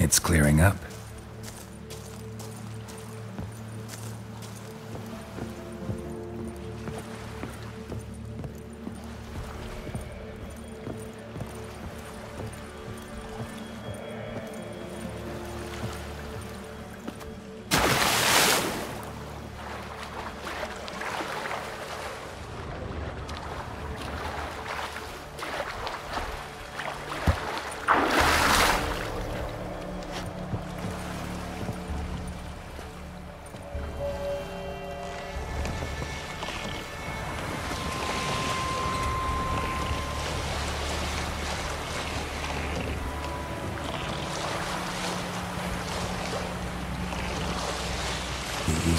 It's clearing up.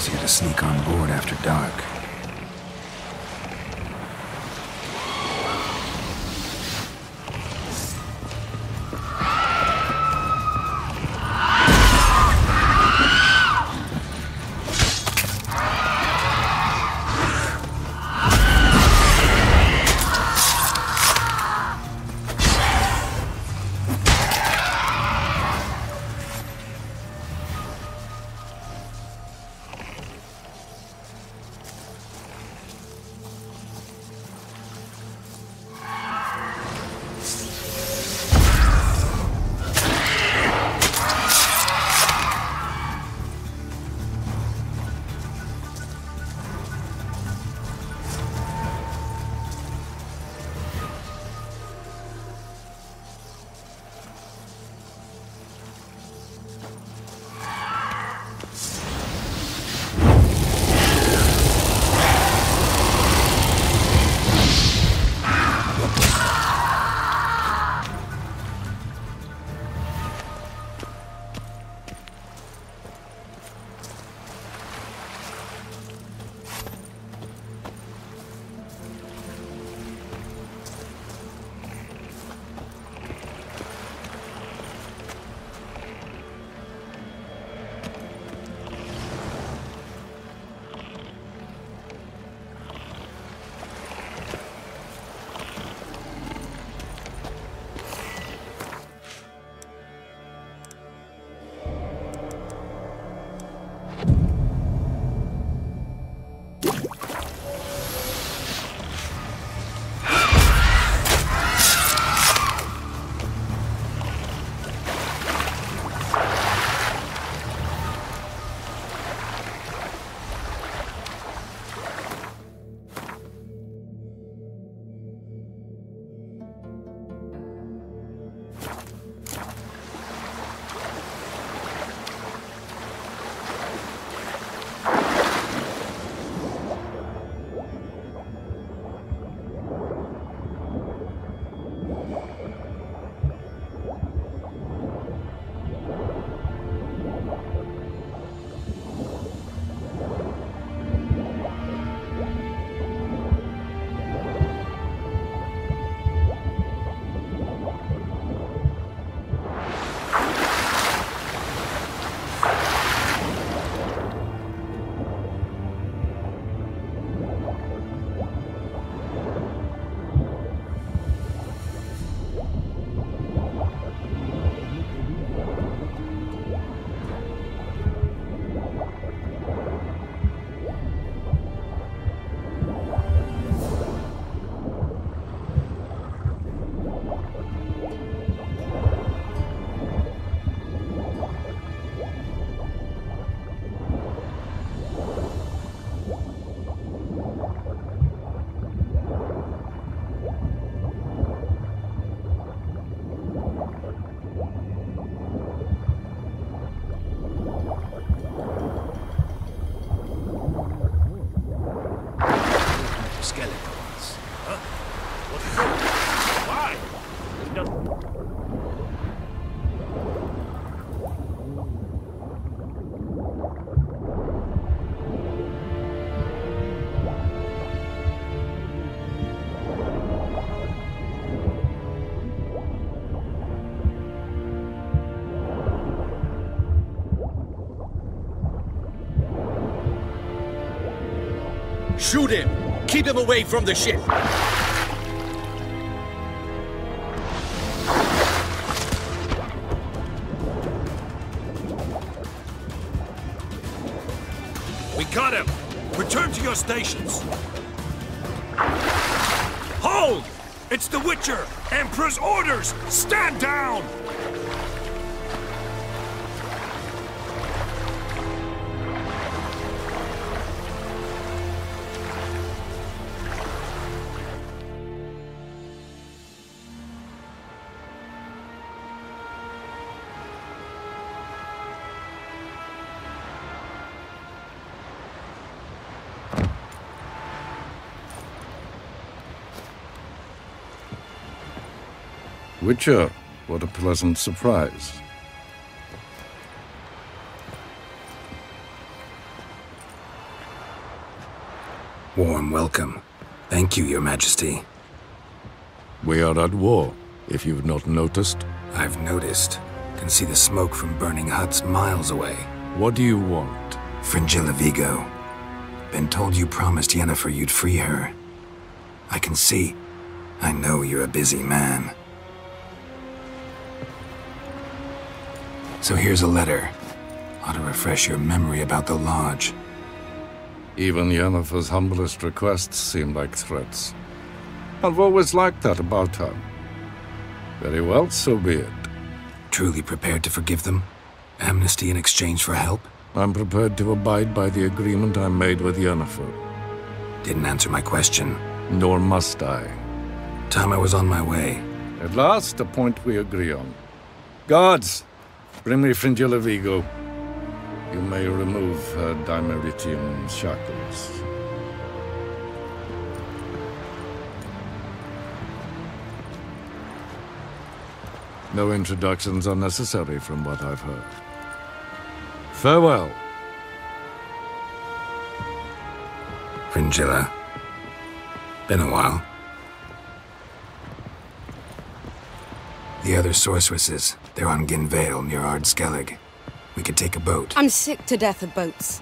Easier to sneak on board after dark. Shoot him! Keep him away from the ship! We got him! Return to your stations! Hold! It's the Witcher! Emperor's orders! Stand down! Witcher, what a pleasant surprise. Warm welcome. Thank you, Your Majesty. We are at war, if you've not noticed. I've noticed. Can see the smoke from burning huts miles away. What do you want? Fringilla Vigo. Been told you promised Yennefer you'd free her. I can see. I know you're a busy man. So here's a letter. Ought to refresh your memory about the Lodge. Even Yennefer's humblest requests seem like threats. I've always liked that about her. Very well, so be it. Truly prepared to forgive them? Amnesty in exchange for help? I'm prepared to abide by the agreement I made with Yennefer. Didn't answer my question. Nor must I. Time I was on my way. At last, a point we agree on. Guards, bring me Fringilla Vigo. You may remove her Dimeritium shackles. No introductions are necessary from what I've heard. Farewell. Fringilla. Been a while. The other sorceresses, they're on Ginvale near Ard Skellig. We could take a boat. I'm sick to death of boats.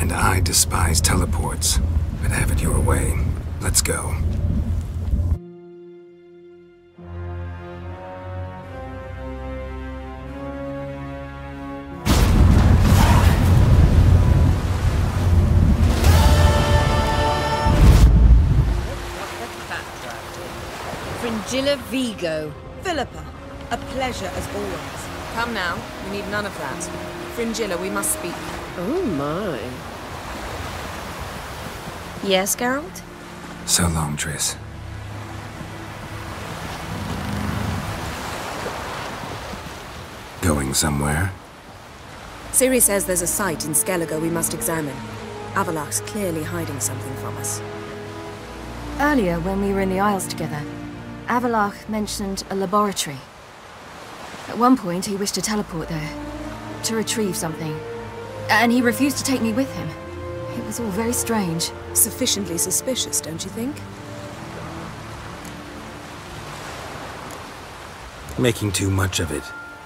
And I despise teleports. But have it your way. Let's go. Fringilla Vigo. Philippa, a pleasure as always. Come now, we need none of that. Fringilla, we must speak. Oh my. Yes, Geralt? So long, Triss. Going somewhere? Ciri says there's a site in Skellige we must examine. Avallac'h's clearly hiding something from us. Earlier, when we were in the Isles together, Avallac'h mentioned a laboratory. At one point, he wished to teleport there, to retrieve something. And he refused to take me with him. It was all very strange. Sufficiently suspicious, don't you think? Making too much of it.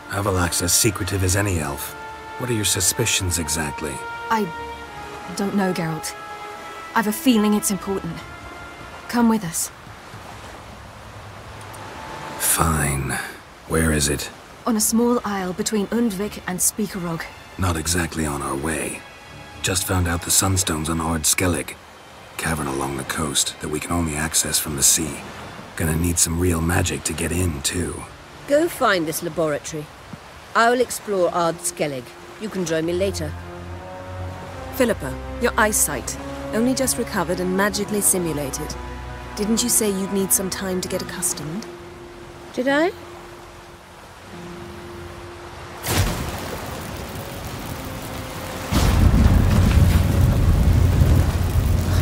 Avallac'h's as secretive as any elf. What are your suspicions exactly? I don't know, Geralt. I've a feeling it's important. Come with us. Fine. Where is it? On a small isle between Undvik and Spikeroog. Not exactly on our way. Just found out the sunstones on Ard Skellig. Cavern along the coast that we can only access from the sea. Gonna need some real magic to get in, too. Go find this laboratory. I'll explore Ard Skellig. You can join me later. Philippa, your eyesight. Only just recovered and magically simulated. Didn't you say you'd need some time to get accustomed? Did I? I'd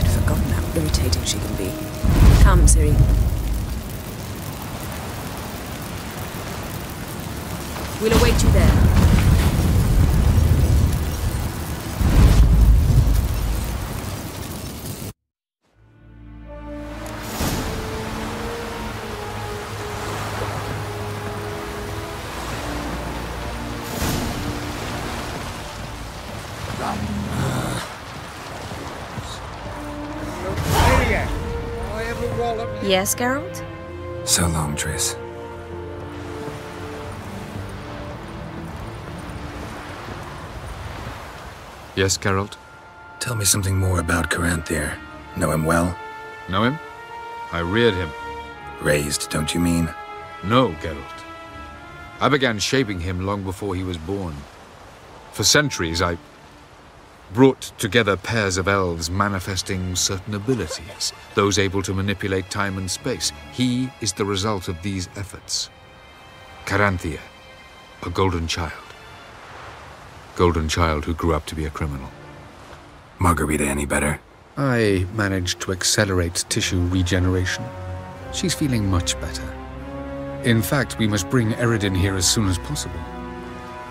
forgotten how irritating she can be. Come, Ciri. We'll await you there. Yes, Geralt? So long, Triss. Yes, Geralt? Tell me something more about Caranthir. Know him well? Know him? I reared him. Raised, don't you mean? No, Geralt. I began shaping him long before he was born. For centuries, I brought together pairs of elves manifesting certain abilities, those able to manipulate time and space. He is the result of these efforts. Caranthir, a golden child. Golden child who grew up to be a criminal. Margarita any better? I managed to accelerate tissue regeneration. She's feeling much better. In fact, we must bring Eredin here as soon as possible.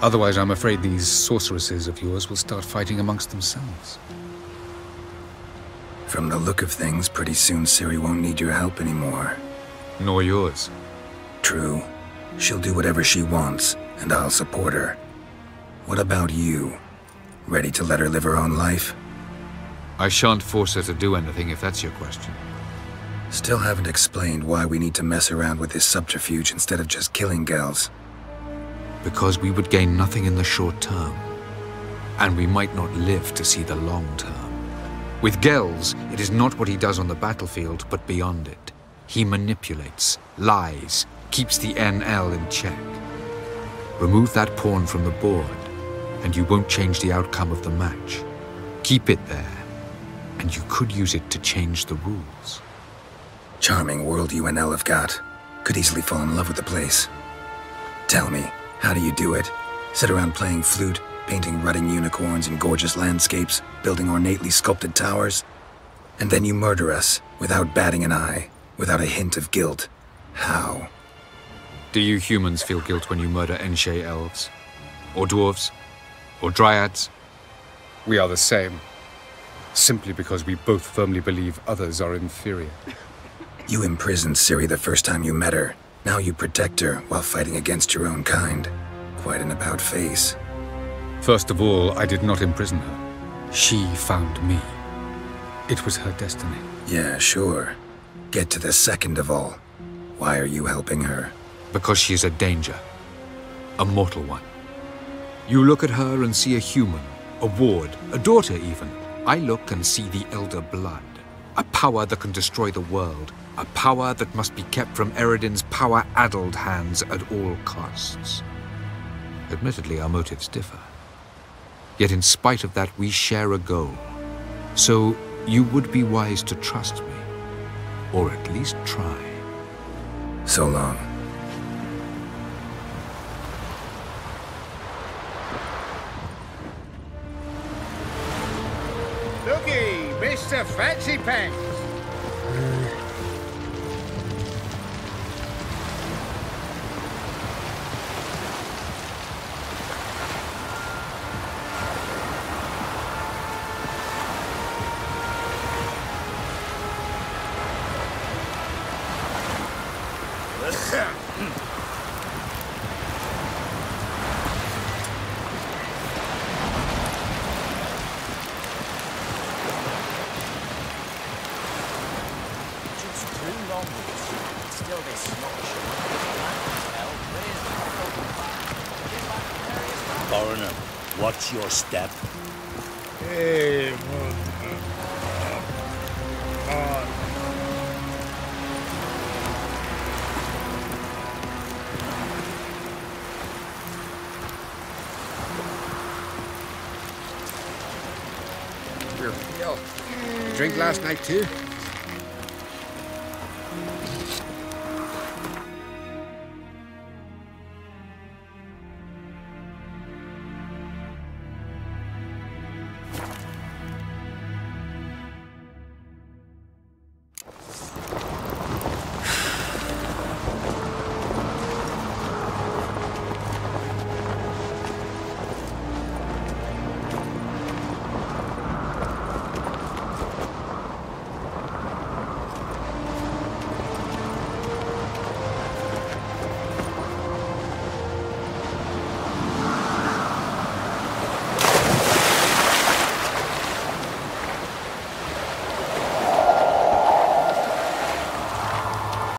Otherwise, I'm afraid these sorceresses of yours will start fighting amongst themselves. From the look of things, pretty soon Ciri won't need your help anymore. Nor yours. True. She'll do whatever she wants, and I'll support her. What about you? Ready to let her live her own life? I shan't force her to do anything if that's your question. Still haven't explained why we need to mess around with this subterfuge instead of just killing Ge'els. Because we would gain nothing in the short term. And we might not live to see the long term. With Ge'els, it is not what he does on the battlefield, but beyond it. He manipulates, lies, keeps the Aen Elle in check. Remove that pawn from the board, and you won't change the outcome of the match. Keep it there, and you could use it to change the rules. Charming world El have got. Could easily fall in love with the place. Tell me, how do you do it? Sit around playing flute, painting rutting unicorns and gorgeous landscapes, building ornately sculpted towers? And then you murder us, without batting an eye, without a hint of guilt. How? Do you humans feel guilt when you murder Enshe elves? Or dwarves? Or dryads? We are the same. Simply because we both firmly believe others are inferior. You imprisoned Ciri the first time you met her. Now you protect her while fighting against your own kind. Quite an about face. First of all, I did not imprison her. She found me. It was her destiny. Yeah, sure. Get to the second of all. Why are you helping her? Because she is a danger. A mortal one. You look at her and see a human, a ward, a daughter even. I look and see the Elder Blood. A power that can destroy the world. A power that must be kept from Eredin's power-addled hands at all costs. Admittedly, our motives differ. Yet in spite of that, we share a goal. So you would be wise to trust me. Or at least try. So long. Looky, Mr. Fancy Pants. Uh, Just too long with this shit. Still this snot shit. Hell, where's the Foreigner, watch your step. Hey, Drink last night too?